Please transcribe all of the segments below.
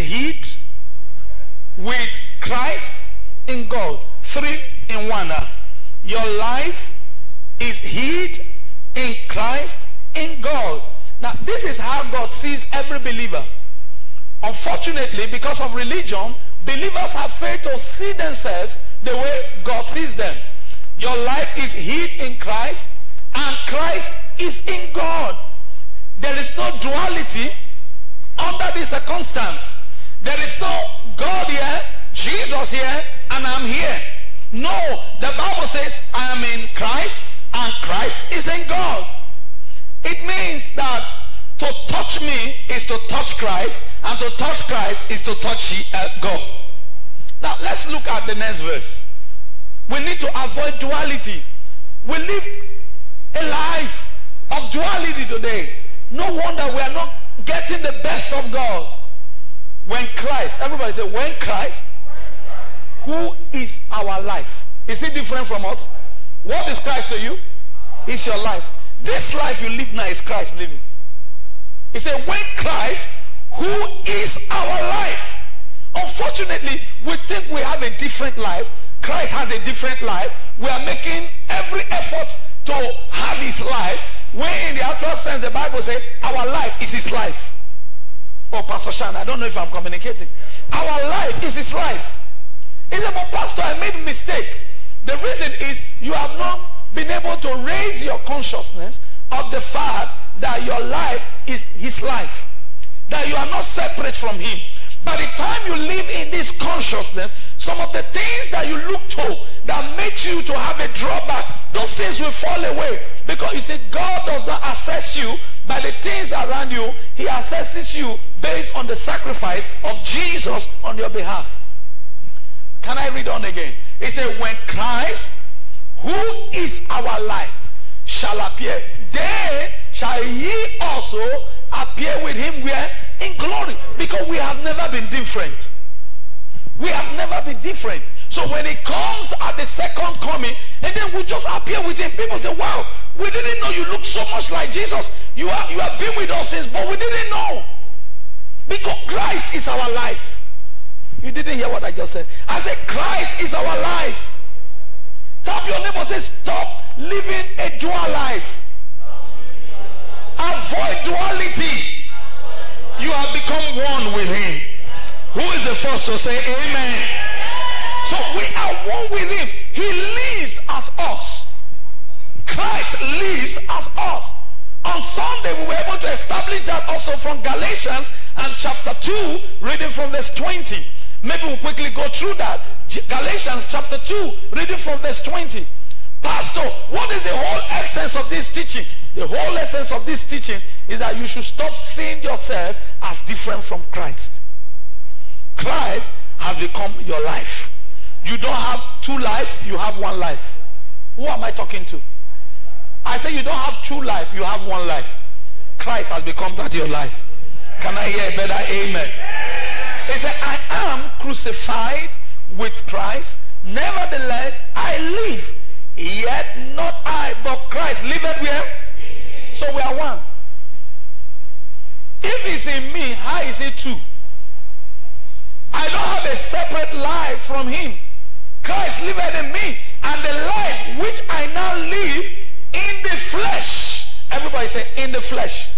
hid with Christ in God. Three in one. Your life is hid in Christ in God. Now, this is how God sees every believer. Unfortunately, because of religion, believers have failed to see themselves the way God sees them. Your life is hid in Christ, and Christ is in God. There is no duality under this circumstance. There is no God here, Jesus here, and I'm here. No, the Bible says I am in Christ, and Christ is in God. It means that to touch me is to touch Christ, and to touch Christ is to touch uh, God. Now let's look at the next verse. We need to avoid duality. We live a life of duality today. No wonder we are not getting the best of God. When Christ, everybody say, when Christ, who is our life? Is it different from us? What is Christ to you? It's your life. This life you live now is Christ living. He said, when Christ, who is our life. Unfortunately, we think we have a different life. Christ has a different life. We are making every effort to have his life. When in the actual sense, the Bible says, our life is his life. Pastor Shan, I don't know if I'm communicating. Our life is his life. He said, but Pastor, I made a mistake. The reason is you have not been able to raise your consciousness of the fact that your life is his life. That you are not separate from him. By the time you live in this consciousness, some of the things that you look to that makes you to have a drawback, those things will fall away. Because you see, God does not assess you by the things around you. He assesses you based on the sacrifice of Jesus on your behalf. Can I read on again? He said, when Christ, who is our life, shall appear, then shall ye also appear with him where? In glory. Because we have never been different. We have never been different. So when it comes at the second coming, and then we just appear with him, people say, wow, we didn't know you look so much like Jesus. You, are, you have been with us since, but we didn't know. Because Christ is our life. You didn't hear what I just said. I said Christ is our life. Tap your neighbor say stop living a dual life. Avoid duality. You have become one with him. Who is the first to say amen? So we are one with him. He lives as us. Christ lives as us. On Sunday, we were able to establish that also from Galatians and chapter 2, reading from verse 20. Maybe we'll quickly go through that. Galatians chapter 2, reading from verse 20. Pastor, what is the whole essence of this teaching? The whole essence of this teaching is that you should stop seeing yourself as different from Christ. Christ has become your life. You don't have two life, you have one life. Who am I talking to? I say you don't have two life, you have one life. Christ has become that your life. Can I hear a better amen? He said, I am crucified with Christ. Nevertheless, I live. Yet not I, but Christ liveth where? So we are one. If it's in me, how is it two? I don't have a separate life from him. Christ liveth in me. And the life which I now live in the flesh. Everybody say, in the flesh.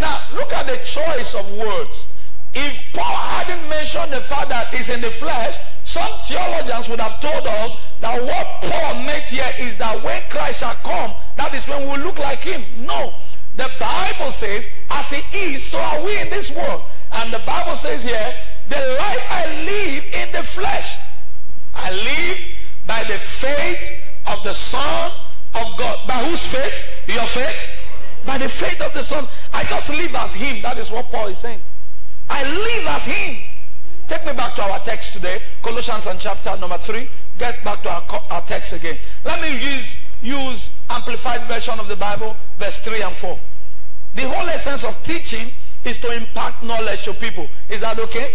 Now, look at the choice of words. If Paul hadn't mentioned the fact that it's in the flesh, some theologians would have told us that what Paul meant here is that when Christ shall come, that is when we will look like him. No. The Bible says, as he is, so are we in this world. And the Bible says here, the life I live in the flesh, I live by the faith of the Son of God. By whose faith? Your faith? By the faith of the Son. I just live as him. That is what Paul is saying. I live as him. Take me back to our text today, Colossians and chapter number 3. Get back to our, our text again. Let me use, use amplified version of the Bible, verse 3 and 4. The whole essence of teaching is to impart knowledge to people. Is that okay?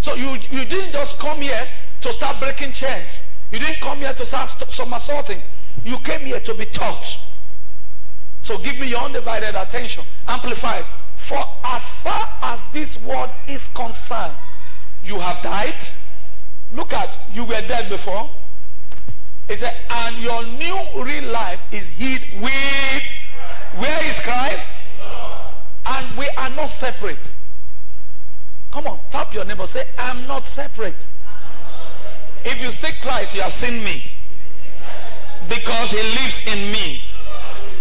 So you, you didn't just come here to start breaking chains. You didn't come here to start somersaulting. You came here to be taught. So give me your undivided attention. Amplified. For as far as this world is concerned, you have died. Look at, you were dead before. He said, and your new real life is hid with. Where is Christ? And we are not separate. Come on, tap your neighbor. Say, I'm not separate. If you see Christ, you have seen me. Because he lives in me.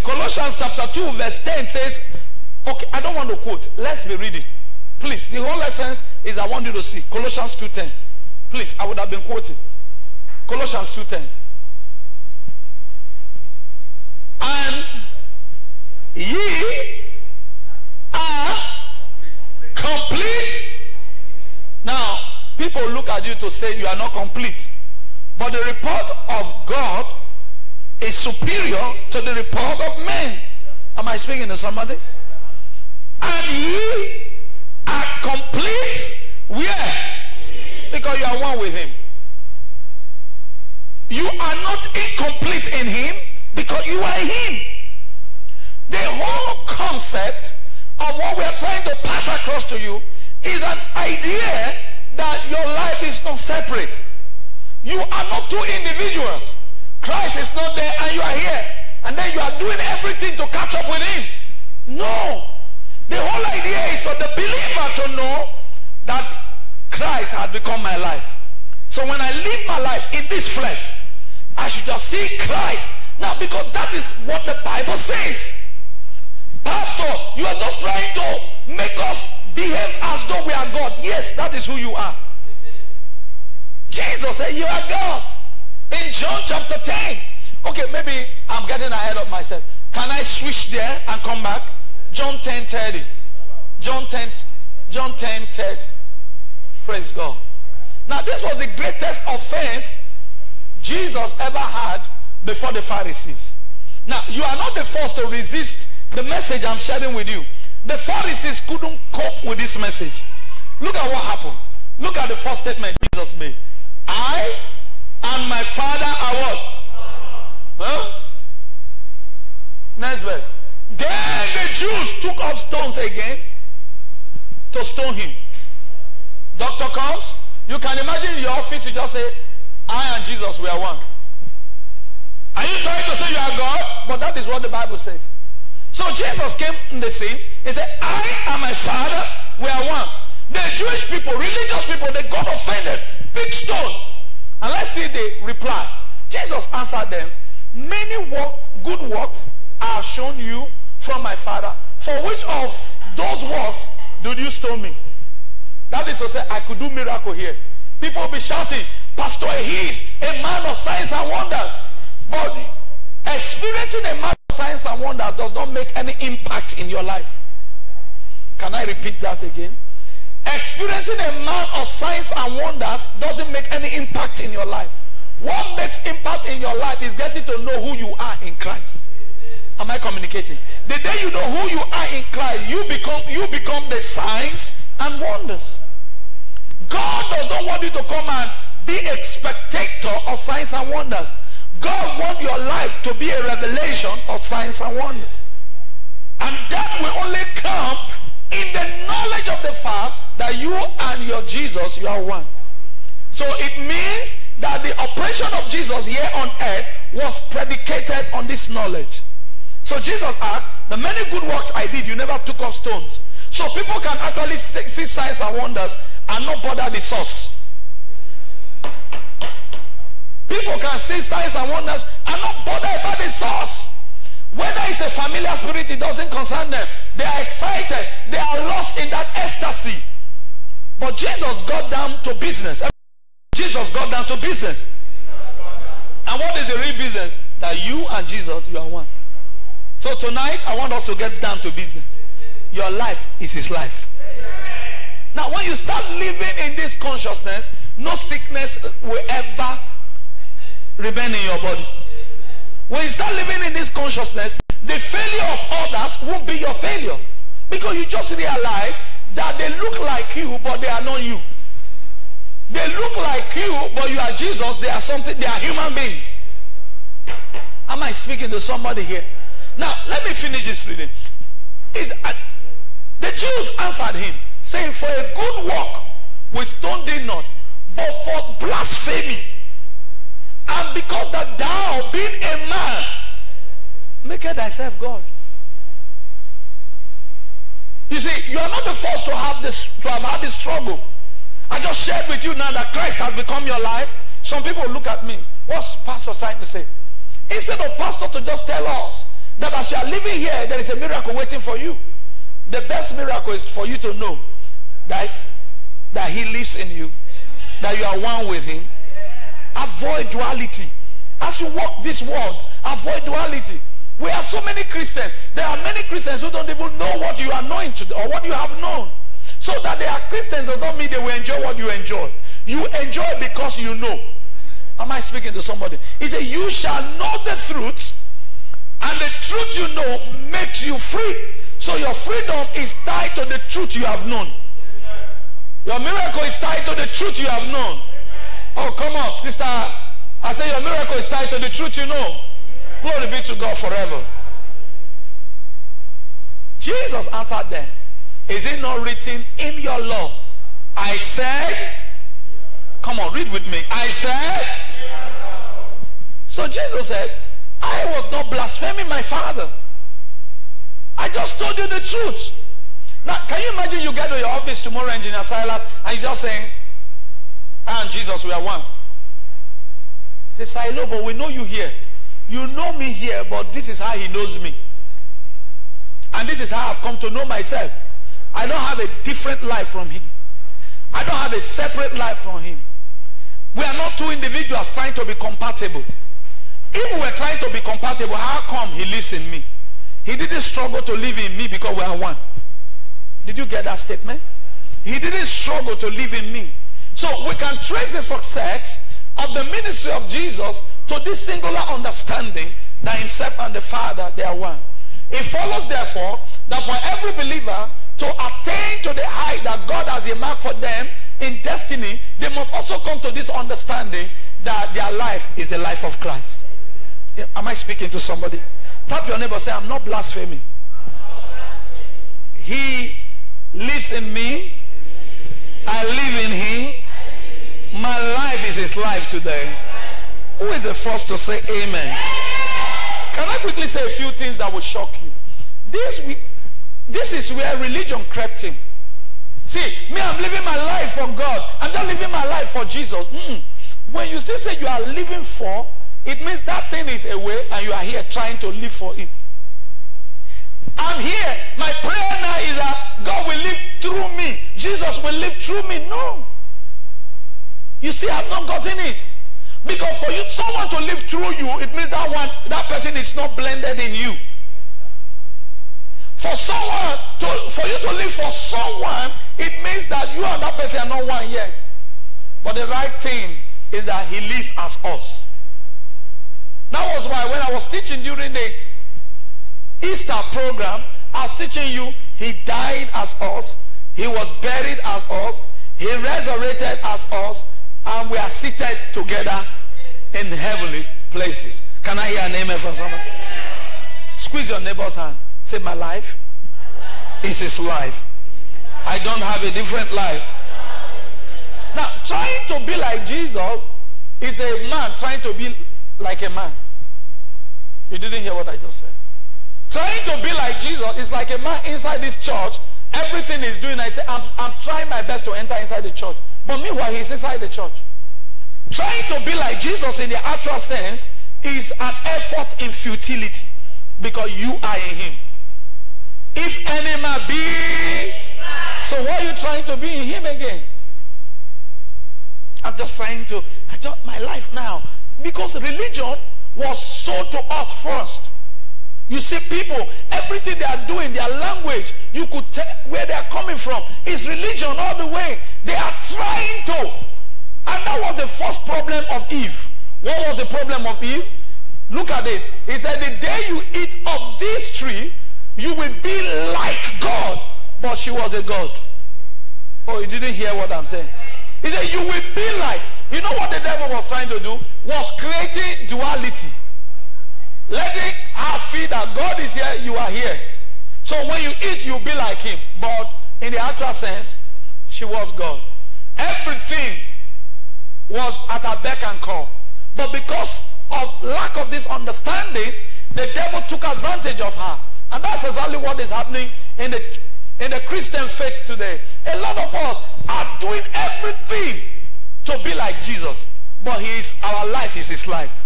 Colossians chapter 2, verse 10 says, okay, I don't want to quote. Let's be reading. Please, the whole essence is I want you to see. Colossians 2.10. Please, I would have been quoting. Colossians 2.10. And ye are complete. Now, people look at you to say you are not complete. But the report of God is superior to the report of men. Am I speaking to somebody? And ye are complete where? Because you are one with him. You are not incomplete in him because you are him. The whole concept of what we are trying to pass across to you is an idea that your life is not separate. You are not two individuals. Christ is not there and you are here. And then you are doing everything to catch up with him. No. The whole idea is for the believer to know that Christ has become my life. So when I live my life in this flesh, I should just see Christ. Now because that is what the Bible says. Pastor, you are just trying to make us behave as though we are God. Yes, that is who you are. Jesus said, you are God. In John chapter 10. Okay, maybe I'm getting ahead of myself. Can I switch there and come back? John 10 30. John 10, John 10 30. Praise God. Now, this was the greatest offense Jesus ever had before the Pharisees. Now, you are not the first to resist the message I'm sharing with you. The Pharisees couldn't cope with this message. Look at what happened. Look at the first statement Jesus made. I and my father are what? Huh? Next verse. Then the Jews took up stones again to stone him. Doctor comes. You can imagine in your office, you just say, I and Jesus, we are one. Are you trying to say you are God? But that is what the Bible says. So Jesus came in the scene. He said, I and my father, we are one. The Jewish people, religious people, they got offended. Big stone. And let's see the reply. Jesus answered them, many work, good works I have shown you from my father. For which of those works did you stone me? That is to say, I could do miracle here. People will be shouting, Pastor, he is a man of signs and wonders. But experiencing a man signs and wonders does not make any impact in your life. Can I repeat that again? Experiencing a man of signs and wonders doesn't make any impact in your life. What makes impact in your life is getting to know who you are in Christ. Am I communicating? The day you know who you are in Christ, you become you become the signs and wonders. God does not want you to come and be a spectator of signs and wonders. God wants your life to be a revelation of signs and wonders. And that will only come in the knowledge of the fact that you and your Jesus, you are one. So it means that the operation of Jesus here on earth was predicated on this knowledge. So Jesus asked, the many good works I did, you never took up stones. So people can actually see signs and wonders and not bother the source. People can see signs and wonders and not bother about the source. Whether it's a familiar spirit, it doesn't concern them. They are excited. They are lost in that ecstasy. But Jesus got down to business. Jesus got down to business. And what is the real business? That you and Jesus, you are one. So tonight, I want us to get down to business. Your life is his life. Now, when you start living in this consciousness, no sickness will ever remain in your body. When you start living in this consciousness, the failure of others won't be your failure. Because you just realize that they look like you, but they are not you. They look like you, but you are Jesus. They are something, they are human beings. Am I speaking to somebody here? Now, let me finish this reading. Is uh, the Jews answered him, saying, For a good work we stone thee not, but for blasphemy because that thou, being a man, make thyself God. You see, you are not the first to have this to have had this struggle. I just shared with you now that Christ has become your life. Some people look at me. What's pastor trying to say? Instead of pastor to just tell us that as you are living here, there is a miracle waiting for you. The best miracle is for you to know that, that he lives in you, that you are one with him. Avoid duality. As you walk this world, avoid duality. We have so many Christians. There are many Christians who don't even know what you are knowing today or what you have known. So that they are Christians does not mean they will enjoy what you enjoy. You enjoy because you know. Am I speaking to somebody? He said, You shall know the truth, and the truth you know makes you free. So your freedom is tied to the truth you have known. Your miracle is tied to the truth you have known. Oh, come on, sister. I say your miracle is tied to the truth you know. Glory be to God forever. Jesus answered them. Is it not written in your law? I said, come on, read with me. I said, so Jesus said, I was not blaspheming my father. I just told you the truth. Now, can you imagine you get to your office tomorrow, Engineer Silas, and you just saying, Ah, and Jesus, we are one. Say, Silo, but we know you here. You know me here, but this is how he knows me. And this is how I've come to know myself. I don't have a different life from him. I don't have a separate life from him. We are not two individuals trying to be compatible. If we were trying to be compatible, how come he lives in me? He didn't struggle to live in me because we are one. Did you get that statement? He didn't struggle to live in me. So we can trace the success of the ministry of Jesus to this singular understanding that himself and the Father, they are one. It follows, therefore, that for every believer to attain to the height that God has earmarked for them in destiny, they must also come to this understanding that their life is the life of Christ. Am I speaking to somebody? Tap your neighbor, say, I'm not blaspheming. He lives in me. I live in him. My life is his life today. Who is the first to say amen? Can I quickly say a few things that will shock you? This, we, this is where religion crept in. See, me, I'm living my life for God. I'm not living my life for Jesus. Mm-mm. When you still say you are living for, it means that thing is away and you are here trying to live for it. I'm here. My prayer now is that God will live through me. Jesus will live through me. No. You see, I've not gotten it. Because for you, someone to live through you, it means that one, that person is not blended in you. For someone to, for you to live for someone, it means that you and that person are not one yet. But the right thing is that he lives as us. That was why when I was teaching during the Easter program, I was teaching you he died as us, he was buried as us, he resurrected as us, and we are seated together in heavenly places. Can I hear an amen from someone? Squeeze your neighbor's hand. Say, my life is his life. I don't have a different life. Now, trying to be like Jesus is a man trying to be like a man. You didn't hear what I just said. Trying to be like Jesus is like a man inside this church. Everything is doing. I say, I'm, I'm trying my best to enter inside the church. But meanwhile, he's inside the church. Trying to be like Jesus in the actual sense is an effort in futility because you are in him. If any man be, so why are you trying to be in him again? I'm just trying to adjust my life now because religion was sold to us first. You see people, everything they are doing, their language, you could tell where they are coming from. Is religion all the way. They are trying to. And that was the first problem of Eve. What was the problem of Eve? Look at it. He said, the day you eat of this tree, you will be like God. But she was a God. Oh, you didn't hear what I'm saying. He said, you will be like. You know what the devil was trying to do? Was creating duality. Letting her feel that God is here, you are here. So when you eat, you'll be like him. But in the actual sense, she was God. Everything was at her beck and call. But because of lack of this understanding, the devil took advantage of her. And that's exactly what is happening in the, in the Christian faith today. A lot of us are doing everything to be like Jesus. But his, our life is his life.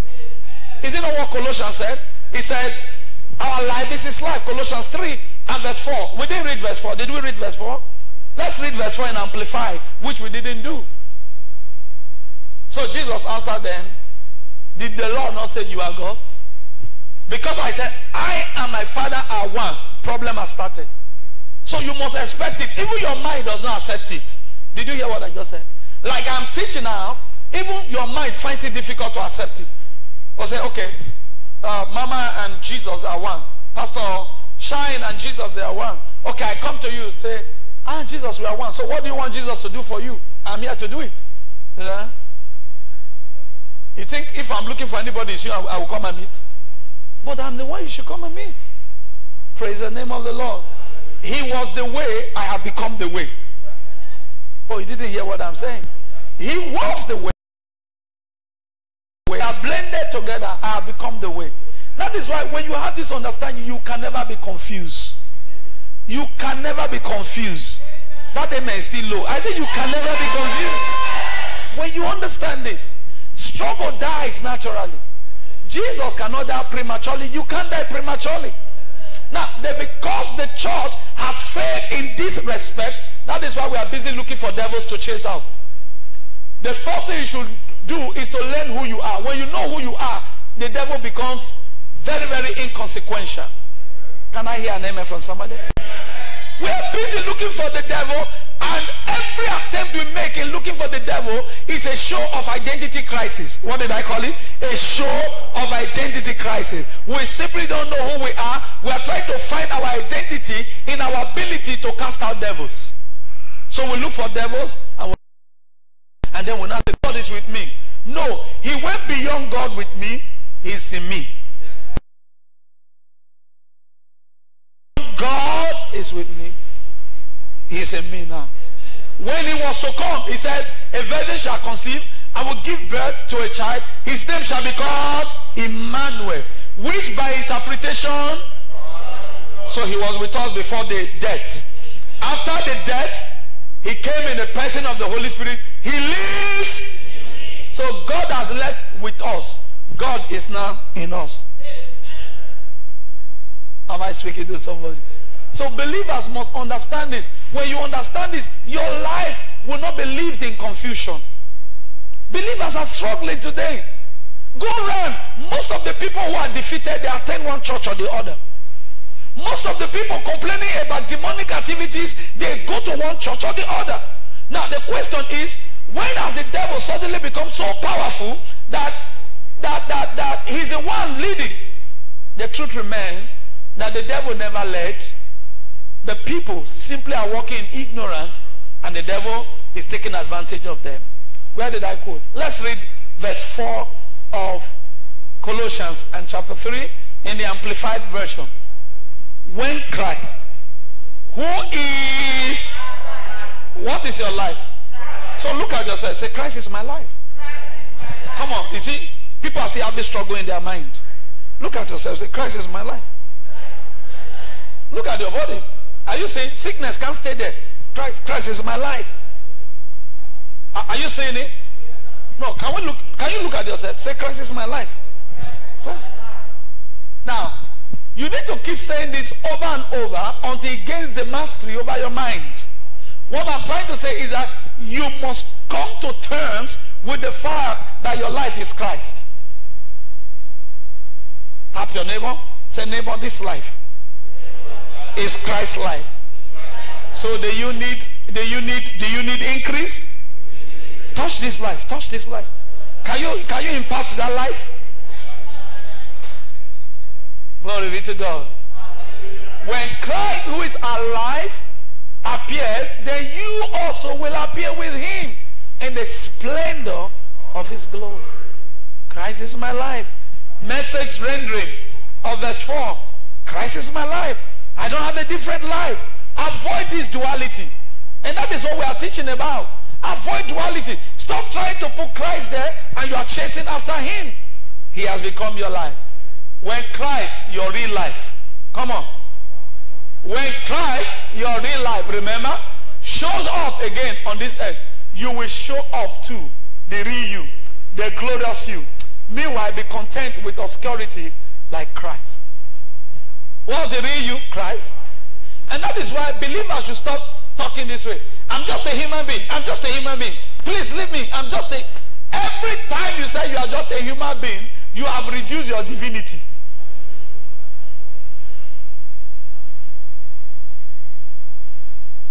Is it not what Colossians said? He said, our life is his life. Colossians 3 and verse 4. We didn't read verse 4. Did we read verse 4? Let's read verse 4 and amplify, which we didn't do. So Jesus answered them, Did the Lord not say you are God? Because I said, I and my Father are one. Problem has started. So you must expect it. Even your mind does not accept it. Did you hear what I just said? Like I'm teaching now, even your mind finds it difficult to accept it. Or say, okay, uh, Mama and Jesus are one. Pastor Shine and Jesus, they are one. Okay, I come to you, say, ah, Jesus, we are one. So what do you want Jesus to do for you? I'm here to do it. Yeah? You think if I'm looking for anybody, you, I will come and meet? But I'm the one you should come and meet. Praise the name of the Lord. He was the way, I have become the way. Oh, you didn't hear what I'm saying. He was the way. We are blended together. I have become the way. That is why when you have this understanding, you can never be confused. You can never be confused. That amen is still low. I say you can never be confused. When you understand this, struggle dies naturally. Jesus cannot die prematurely. You can't die prematurely. Now, because the church has failed in this respect, that is why we are busy looking for devils to chase out. The first thing you should do is to learn who you are. When you know who you are, the devil becomes very, very inconsequential. Can I hear an amen from somebody? We are busy looking for the devil, and every attempt we make in looking for the devil is a show of identity crisis. What did I call it? A show of identity crisis. We simply don't know who we are. We are trying to find our identity in our ability to cast out devils. So we look for devils, and, we, and then we now say, God is with me. No, he went beyond God with me. He's in me. God is with me. He's in me now. When he was to come, he said, A virgin shall conceive and will give birth to a child. His name shall be called Emmanuel, which by interpretation, so he was with us before the death. After the death, he came in the person of the Holy Spirit. He lives. So God has left with us. God is now in us. Am I speaking to somebody? So believers must understand this. When you understand this, your life will not be lived in confusion. Believers are struggling today. Go around. Most of the people who are defeated, they attend one church or the other. Most of the people complaining about demonic activities, they go to one church or the other. Now the question is, when has the devil suddenly become so powerful that that that that he's the one leading? The truth remains that the devil never led. The people simply are walking in ignorance and the devil is taking advantage of them. Where did I quote? Let's read verse 4 of Colossians and chapter 3 in the Amplified Version. When Christ, who is, what is your life? So look at yourself. Say, Christ is my life. Come on. You see, people are still having struggle in their mind. Look at yourself. Say, Christ is my life. Look at your body. Are you saying sickness can't stay there? Christ, Christ is my life. Are, are, you saying it? No. Can we look? Can you look at yourself? Say, Christ is my life. Christ. Now, you need to keep saying this over and over until it gains the mastery over your mind. What I'm trying to say is that you must come to terms with the fact that your life is Christ. Tap your neighbor. Say, neighbor, this life is Christ's life. So do you need do you need do you need increase? Touch this life. Touch this life. Can you can you impact that life? Glory be to God. When Christ, who is alive, appears, then you also will appear with him in the splendor of his glory. Christ is my life. Message rendering of verse 4. Christ is my life. I don't have a different life. Avoid this duality. And that is what we are teaching about. Avoid duality. Stop trying to put Christ there and you are chasing after him. he has become your life. When Christ, your real life. Come on. When Christ, your real life, remember, shows up again on this earth, you will show up to the real you, the glorious you. Meanwhile, be content with obscurity like Christ. What's the real you? Christ. And that is why believers should stop talking this way. I'm just a human being. I'm just a human being. Please leave me. I'm just a... Every time you say you are just a human being, you have reduced your divinity.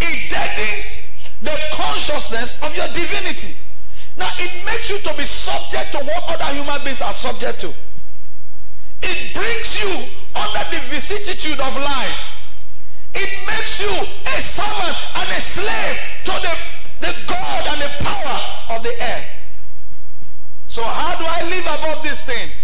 It deadens the consciousness of your divinity. Now, it makes you to be subject to what other human beings are subject to. It brings you under the vicissitude of life. It makes you a servant and a slave to the, the God and the power of the air. So how do I live above these things?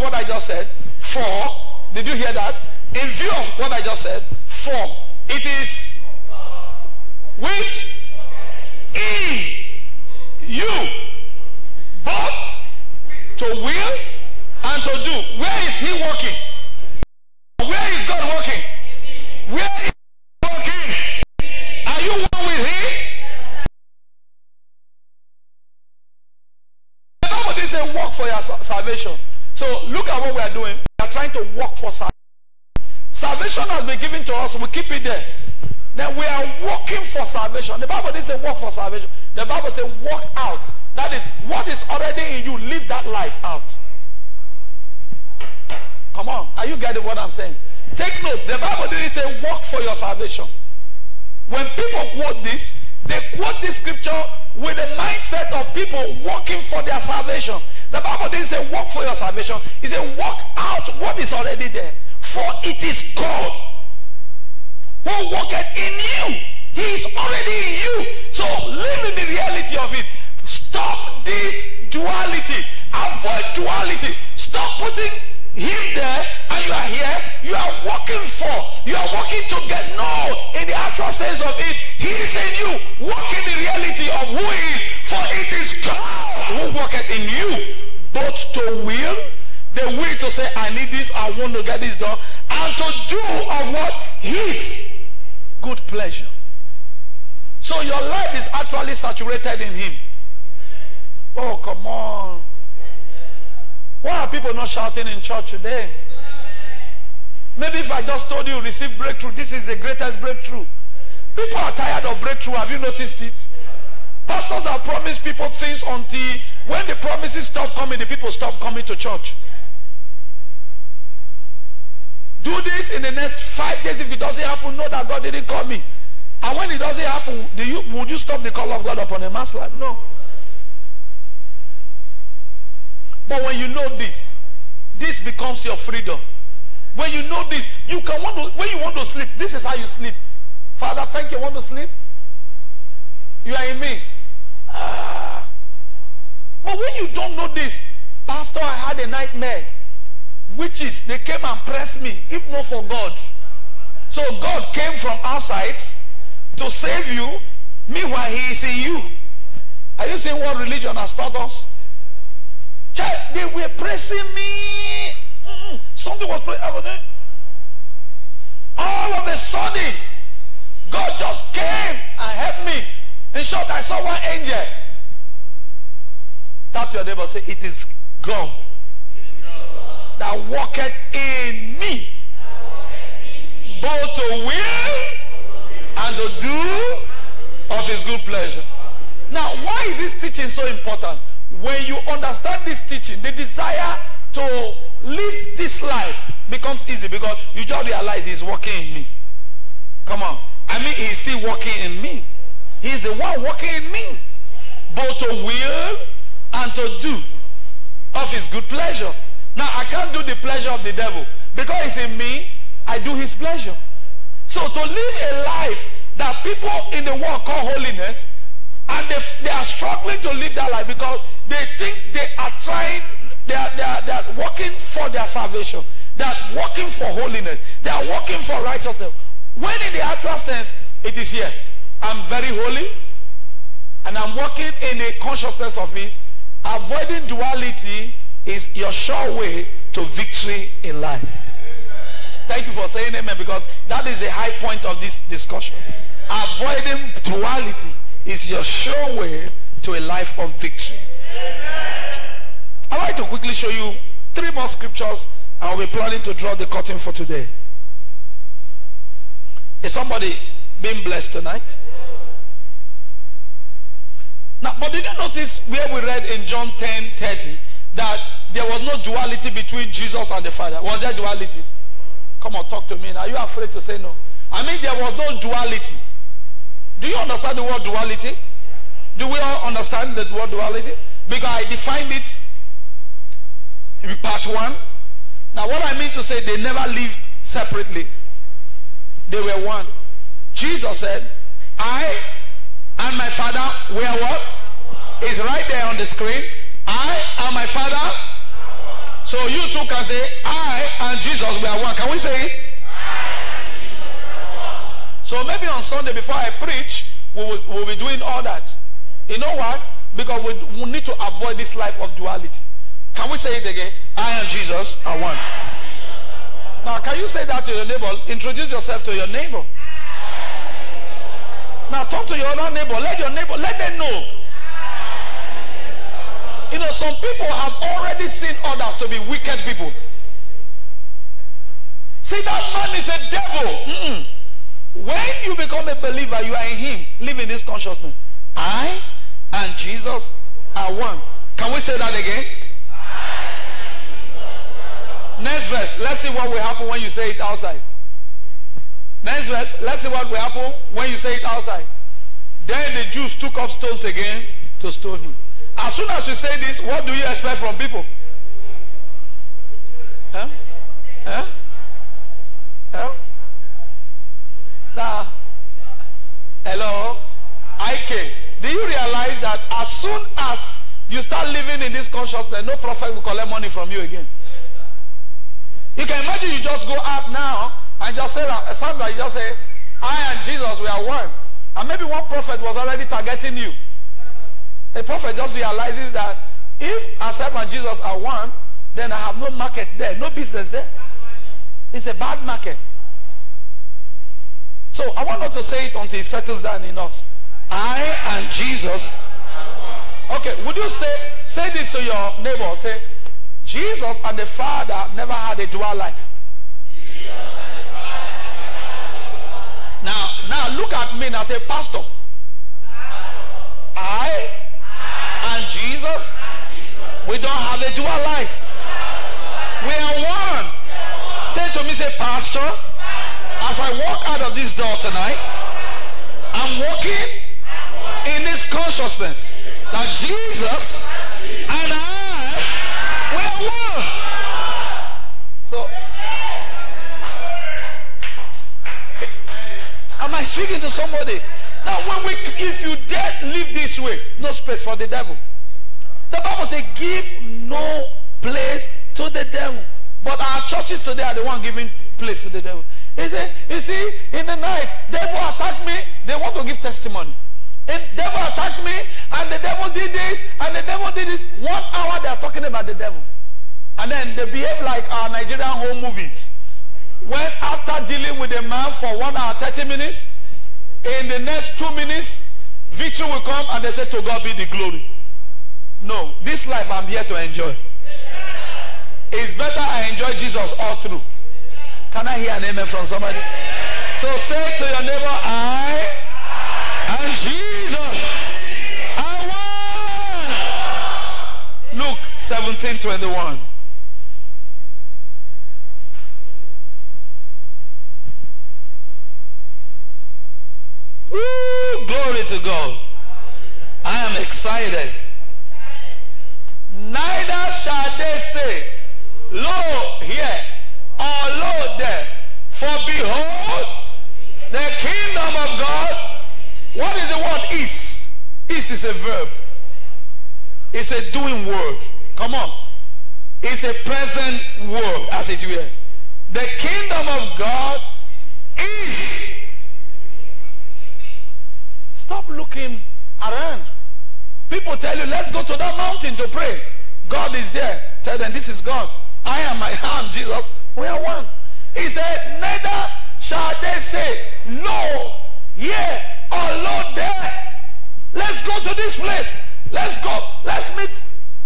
What I just said, for, did you hear that? In view of what I just said, for, it is which salvation. The Bible didn't say work for salvation. The Bible says work out. That is what is already in you. Live that life out. Come on. Are you getting what I'm saying? Take note. The Bible didn't say work for your salvation. When people quote this, they quote this scripture with the mindset of people working for their salvation. The Bible didn't say work for your salvation. It said work out what is already there. For it is God who worketh in you. He is already in you. So live in the reality of it. Stop this duality. Avoid duality. Stop putting him there and you are here. You are working for. You are working to get. No. In the actual sense of it, he is in you. Walk in the reality of who he is. For it is God who worketh in you. Both to will the will to say, I need this, I want to get this done, and to do of what? His good pleasure. So your life is actually saturated in Him. Oh, come on. Why are people not shouting in church today? Maybe if I just told you receive breakthrough, this is the greatest breakthrough. People are tired of breakthrough. Have you noticed it? Pastors have promised people things until when the promises stop coming, the people stop coming to church. Do this in the next five days. If it doesn't happen, know that God didn't call me. And when it doesn't happen, do you, would you stop the call of God upon a man's life? No. But when you know this, this becomes your freedom. When you know this, you can want to, when you want to sleep, this is how you sleep. Father, thank you. Want to sleep? You are in me. Ah. But when you don't know this, Pastor, I had a nightmare. Witches, they came and pressed me, if not for God. So God came from outside to save you. Meanwhile, he is in you. Are you seeing what religion has taught us? They were pressing me. Something was pressing. All of a sudden, God just came and helped me. In short, I saw one angel. Tap your neighbor, say, It is God that walketh in me, both to will and to do of his good pleasure. Now, why is this teaching so important? When you understand this teaching, the desire to live this life becomes easy because you just realize he's working in me. Come on. I mean, he's still working in me. He's the one working in me. Both to will and to do of his good pleasure. Now, I can't do the pleasure of the devil. Because he's in me, I do his pleasure. So to live a life that people in the world call holiness, and they, they are struggling to live that life because they think they are trying, they are, they, are, they are working for their salvation. They are working for holiness. They are working for righteousness. When in the actual sense, it is here. I'm very holy, and I'm working in the consciousness of it. Avoiding duality is your sure way to victory in life. Thank you for saying amen because that is the high point of this discussion. Avoiding duality is your sure way to a life of victory. I'd like to quickly show you three more scriptures I'll be planning to draw the curtain for today. Is somebody being blessed tonight? Now, but did you notice where we read in John 10 30 that there was no duality between Jesus and the Father? Was there duality? Come on, talk to me. Are you afraid to say no? I mean, there was no duality. Do you understand the word duality? Do we all understand the word duality? Because I defined it in part one. Now, what I mean to say, they never lived separately. They were one. Jesus said, I and my Father were what? Is right there on the screen. I and my Father. So you too can say, I and Jesus were one. Can we say it? So maybe on Sunday before I preach, we will we'll be doing all that. You know why? Because we, we need to avoid this life of duality. Can we say it again? I and Jesus are one. Now, can you say that to your neighbor? Introduce yourself to your neighbor. Now, talk to your other neighbor. Let your neighbor, let them know. You know, some people have already seen others to be wicked people. See, that man is a devil. Mm-mm. When you become a believer, you are in him, living in this consciousness. I and Jesus are one. Can we say that again? Next verse. Let's see what will happen when you say it outside. Next verse. Let's see what will happen when you say it outside. Then the Jews took up stones again to stone him. As soon as you say this, what do you expect from people? Huh? Huh? Hello? IK. Do you realize that as soon as you start living in this consciousness, no prophet will collect money from you again? You can imagine you just go out now and just say, somebody just say, I and Jesus, we are one. And maybe one prophet was already targeting you. A prophet just realizes that if Asaph and Jesus are one, then I have no market there, no business there. It's a bad market. So I want not to say it until it settles down in us. I and Jesus. Okay, would you say say this to your neighbor? Say, Jesus and the Father never had a dual life. Now, now look at me and say, Pastor. I and Jesus, we don't have a dual life. We are one. Say to me, say, Pastor, as I walk out of this door tonight, I'm walking in this consciousness that Jesus and I we're one. So, am I speaking to somebody? Now, when we, if you dare live this way, no space for the devil. The Bible says, give no place to the devil. But our churches today are the one giving place to the devil. He said, you see, in the night, devil attacked me. They want to give testimony. And devil attacked me, and the devil did this, and the devil did this. One hour they are talking about the devil. And then they behave like our Nigerian home movies. When after dealing with a man for one hour, 30 minutes, in the next two minutes, victory will come and they say, To God be the glory. No, this life I'm here to enjoy. It's better I enjoy Jesus all through. Can I hear an amen from somebody? So say to your neighbor, I and Jesus I won. Luke 17 21. Woo, glory to God. I am excited. Neither shall they say, Lo here, or lo there. For behold, the kingdom of God. What is the word is? Is is a verb. It's a doing word. Come on. It's a present word, as it were. The kingdom of God is. Stop looking around. People tell you, let's go to that mountain to pray. God is there. Tell them, this is God. I am my hand, Jesus. We are one. He said, neither shall they say, no, here or lo there. Let's go to this place. Let's go. Let's meet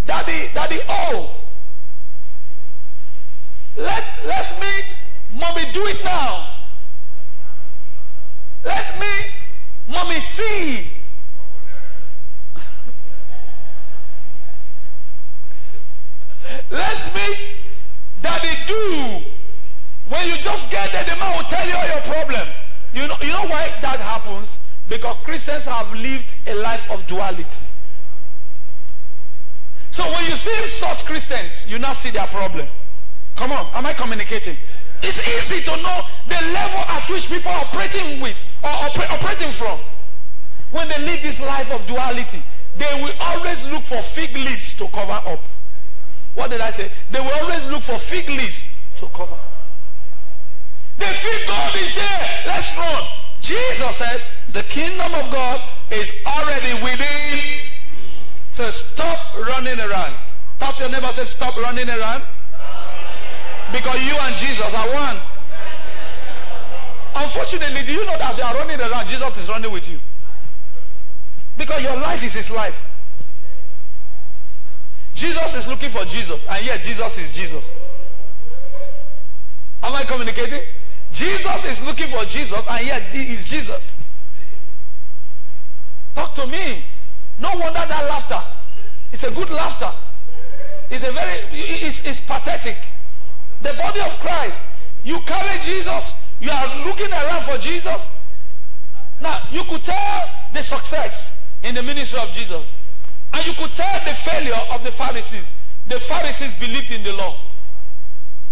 Daddy, Daddy O. Let, let's meet Mommy, do it now. Let meet Mommy C. Let's meet Daddy Do. When you just get there, the man will tell you all your problems. You know, you know why that happens? Because Christians have lived a life of duality. So when you see such Christians, you now see their problem. Come on, am I communicating? It's easy to know the level at which people are operating with or oper operating from. When they live this life of duality, they will always look for fig leaves to cover up. What did I say? They will always look for fig leaves to cover. They feel God is there. Let's run. Jesus said, the kingdom of God is already within. So stop running around. Tap your neighbor say, stop running around. Because you and Jesus are one. Unfortunately, do you know that as you are running around, Jesus is running with you? Because your life is his life. Jesus is looking for Jesus, and yet Jesus is Jesus. Am I communicating? Jesus is looking for Jesus, and yet he is Jesus. Talk to me. No wonder that laughter. It's a good laughter. It's a very, it's, it's pathetic. The body of Christ. You carry Jesus. You are looking around for Jesus. Now, you could tell the success in the ministry of Jesus. And you could tell the failure of the Pharisees. The Pharisees believed in the law.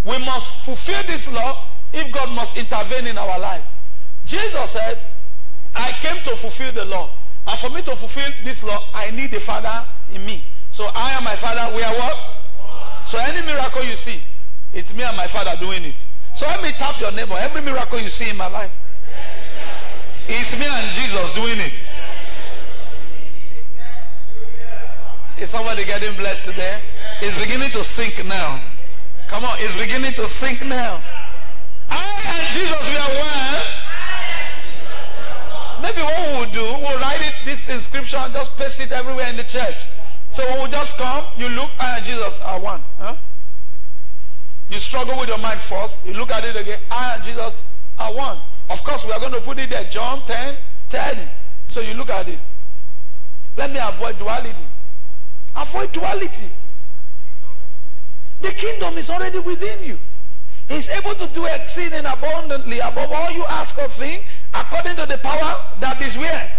We must fulfill this law if God must intervene in our life. Jesus said, I came to fulfill the law. And for me to fulfill this law, I need the Father in me. So I and my Father, we are what? So any miracle you see, it's me and my Father doing it. So let me tap your neighbor. Every miracle you see in my life, it's me and Jesus doing it. Is somebody getting blessed today? It's beginning to sink now. Come on, it's beginning to sink now. I and Jesus, we are one. Maybe what we will do, we'll write it, this inscription, just paste it everywhere in the church. So we will just come, you look, I and Jesus are one. Huh? You struggle with your mind first. You look at it again. I and Jesus are one. Of course, we are going to put it there. John 10, 30. So you look at it. Let me avoid duality. Avoid duality. The kingdom is already within you. He's able to do exceeding abundantly above all you ask of him according to the power that is where.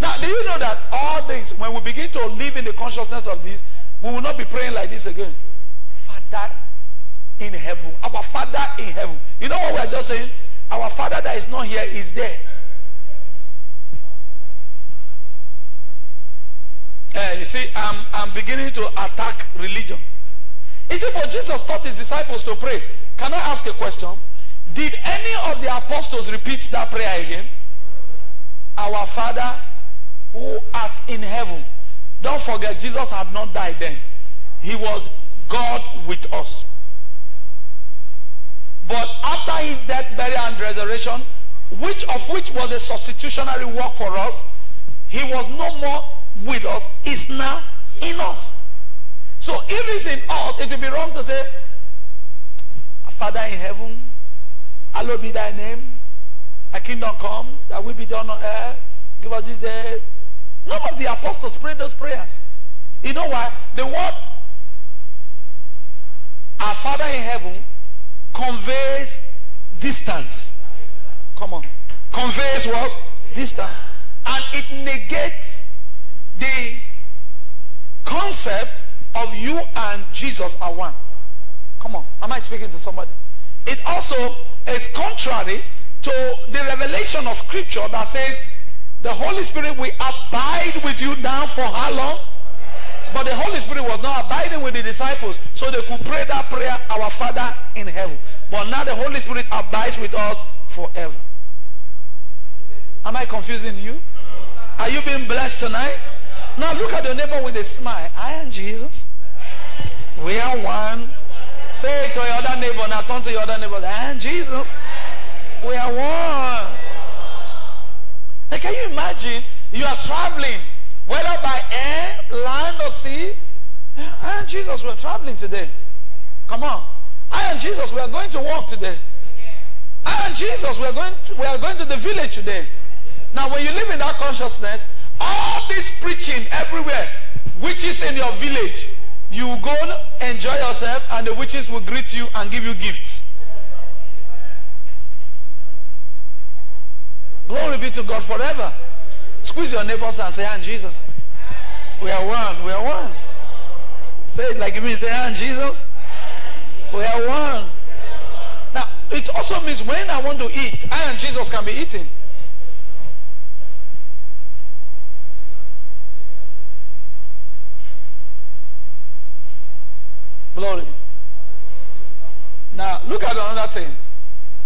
Now, do you know that all things, when we begin to live in the consciousness of this, we will not be praying like this again. Father in heaven. Our Father in heaven. You know what we are just saying? Our Father that is not here is there. Uh, you see, I'm, I'm beginning to attack religion. He said, but Jesus taught his disciples to pray. Can I ask a question? Did any of the apostles repeat that prayer again? Our Father who art in heaven. Don't forget, Jesus had not died then. He was God with us. But after his death, burial, and resurrection, which of which was a substitutionary work for us, he was no more with us, is now in us. So if it's in us, it would be wrong to say, Father in heaven, hallowed be thy name, thy kingdom come, that will be done on earth, give us this day. None of the apostles prayed those prayers. You know why? The word our Father in heaven conveys distance. Come on. Conveys what? Distance. And it negates the concept of you and Jesus are one. Come on. Am I speaking to somebody? It also is contrary to the revelation of scripture that says the Holy Spirit will abide with you now for how long? But the Holy Spirit was not abiding with the disciples, so they could pray that prayer, Our Father in heaven. But now the Holy Spirit abides with us forever. Am I confusing you? Are you being blessed tonight? Now look at your neighbor with a smile. I am Jesus. We are one. Say to your other neighbor. Now turn to your other neighbor. I am Jesus. We are one. Now, can you imagine? You are traveling, whether by air, land, or sea. I and Jesus were traveling today. Come on. I and Jesus we are going to walk today. I and Jesus we are going to, we are going to the village today. Now when you live in that consciousness, all this preaching everywhere, witches in your village, you go enjoy yourself and the witches will greet you and give you gifts. Glory be to God forever. Squeeze your neighbors and say, "I and Jesus. We are one. We are one. Say it like you mean, say, and Jesus. We are one. Now, it also means when I want to eat, I and Jesus can be eating. Glory. Now, look at another thing.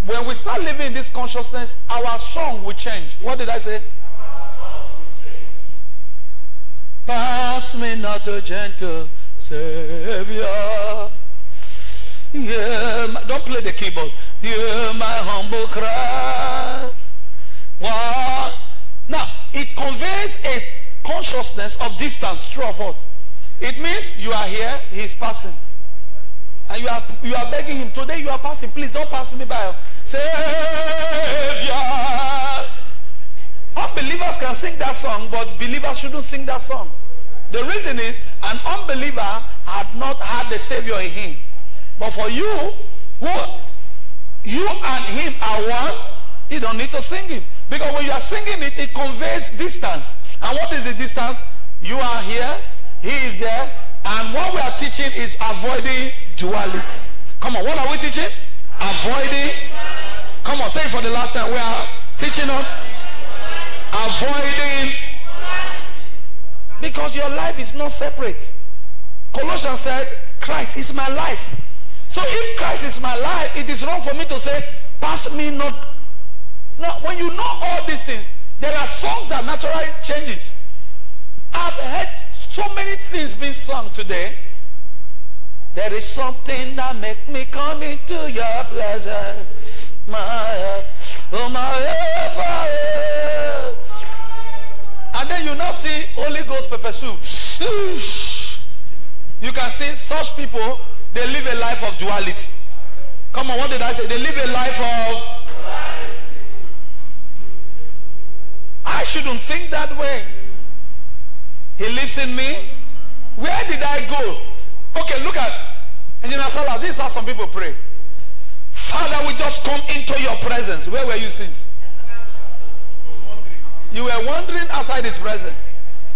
When we start living in this consciousness, our song will change. What did I say? Pass me not a gentle Savior. Yeah, don't play the keyboard. Hear my humble cry. What? Now, it conveys a consciousness of distance, true of us. It means you are here, he is passing. And you are, you are begging him, today you are passing, please don't pass me by. Savior. Unbelievers can sing that song, but believers shouldn't sing that song. The reason is an unbeliever had not had the Savior in him. But for you, who you and him are one, you don't need to sing it. Because when you are singing it, it conveys distance. And what is the distance? You are here, he is there, and what we are teaching is avoiding duality. Come on, what are we teaching? Avoiding. Come on, say it for the last time. We are teaching on avoiding. Because your life is not separate. Colossians said, Christ is my life. So if Christ is my life, it is wrong for me to say, pass me not. Now, when you know all these things, there are songs that naturally changes. I've heard so many things being sung today. There is something that make me come into your pleasure. My, oh my, and then you now see Holy Ghost soup. You can see such people they live a life of duality. Come on, what did I say? They live a life of. I shouldn't think that way. He lives in me. Where did I go? Okay, look at Engineer Salah. This is how some people pray. Father, we just come into your presence. Where were you since? You were wandering outside his presence.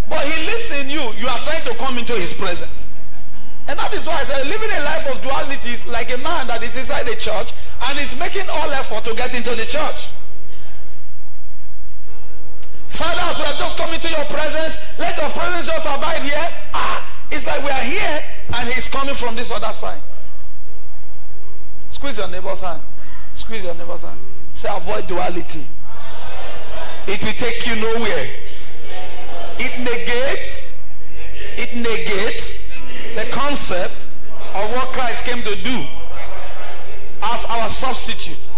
But he lives in you. You are trying to come into his presence. And that is why I said living a life of duality is like a man that is inside the church and is making all effort to get into the church. Father, as we have just come into your presence, let your presence just abide here. Ah, it's like we are here and he's coming from this other side. Squeeze your neighbor's hand. Squeeze your neighbor's hand. Say avoid duality. It will take you nowhere. it negates, it negates the concept of what Christ came to do as our substitute.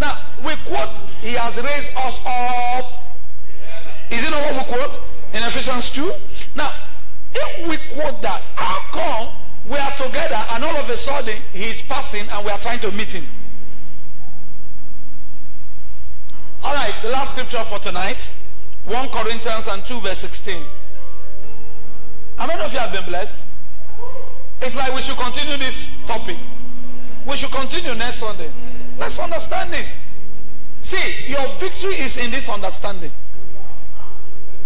Now, we quote, He has raised us up. Is it not what we quote in Ephesians 2? Now, if we quote that, how come we are together and all of a sudden he is passing and we are trying to meet him? All right, the last scripture for tonight 1 Corinthians and 2, verse 16. How many of you have been blessed? It's like we should continue this topic. We should continue next Sunday. Let's understand this. See, your victory is in this understanding.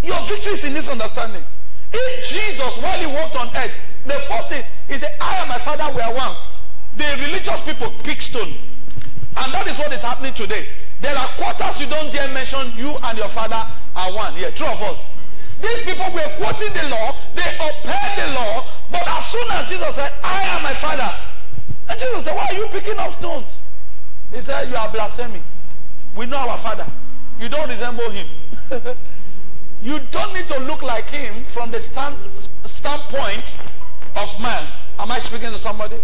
Your victory is in this understanding. If Jesus, while he walked on earth, the first thing he said, I and my father were one. The religious people pick stone. And that is what is happening today. There are quarters you don't dare mention you and your father are one. Yeah, two of us. These people were quoting the law, they upheld the law, but as soon as Jesus said, I am my father, and Jesus said, Why are you picking up stones? He said, You are blaspheming. We know our father. You don't resemble him. you don't need to look like him from the stand, standpoint of man. Am I speaking to somebody?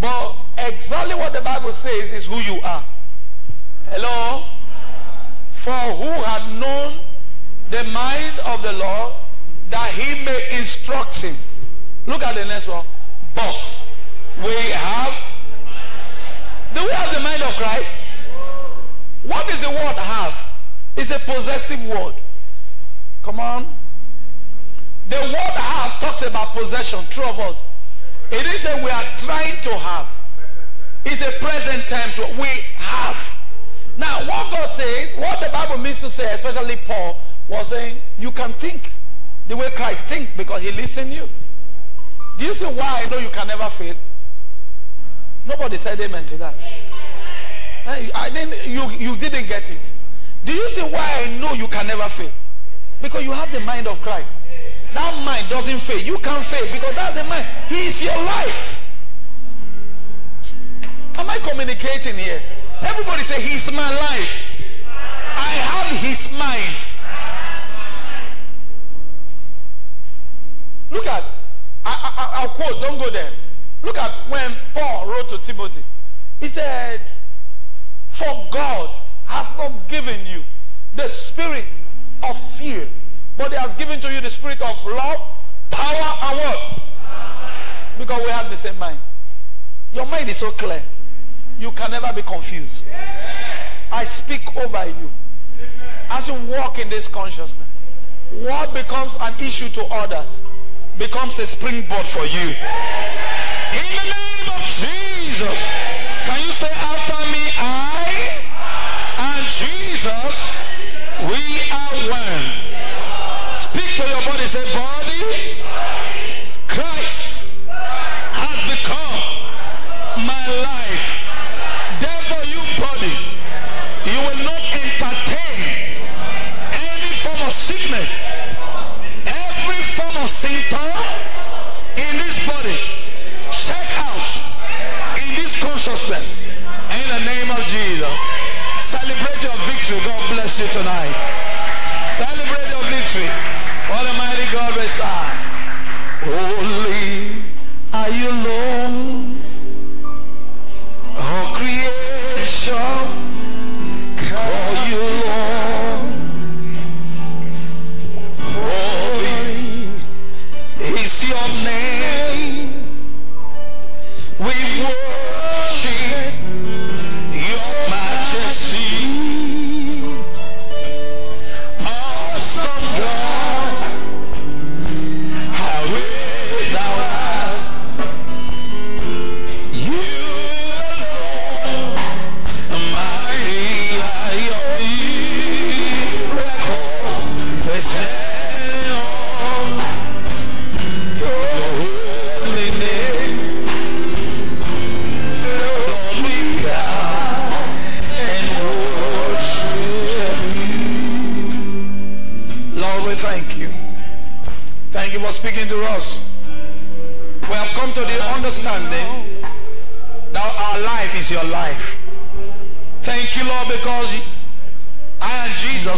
But exactly what the Bible says is who you are. Hello? For who had known the mind of the Lord that he may instruct him. Look at the next one. Both. We have. Do we have the mind of Christ? What is the word have? It's a possessive word. Come on. The word I have talks about possession. True of us. It is a we are trying to have. It's a present tense. We have. Now, what God says, what the Bible means to say, especially Paul, was saying, you can think the way Christ think because he lives in you. Do you see why I know you can never fail? Nobody said amen to that. Eh, I didn't, you, you didn't get it. Do you see why I know you can never fail? Because you have the mind of Christ. That mind doesn't fail. You can't fail because that's the mind. He is your life. Am I communicating here? Everybody say, He's my life. I have His mind. Look at, I, I, I'll quote, don't go there. Look at when Paul wrote to Timothy. He said, For God has not given you the spirit of fear, but He has given to you the spirit of love, power, and what? Because we have the same mind. Your mind is so clear. You can never be confused. I speak over you. As you walk in this consciousness, what becomes an issue to others becomes a springboard for you. In the name of Jesus. Can you say after me, I and Jesus, we are one. Speak to your body, say body. Christ has become my life. Therefore, you body, you will not entertain any form of sickness, every form of symptom in this body. Check out in this consciousness. In the name of Jesus. Victory. God bless you tonight. Celebrate your victory. What a mighty God we serve. Holy are you, Lord. All creation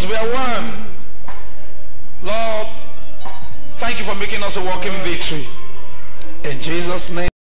we are one. Lord, thank you for making us a walking victory. In Jesus' name.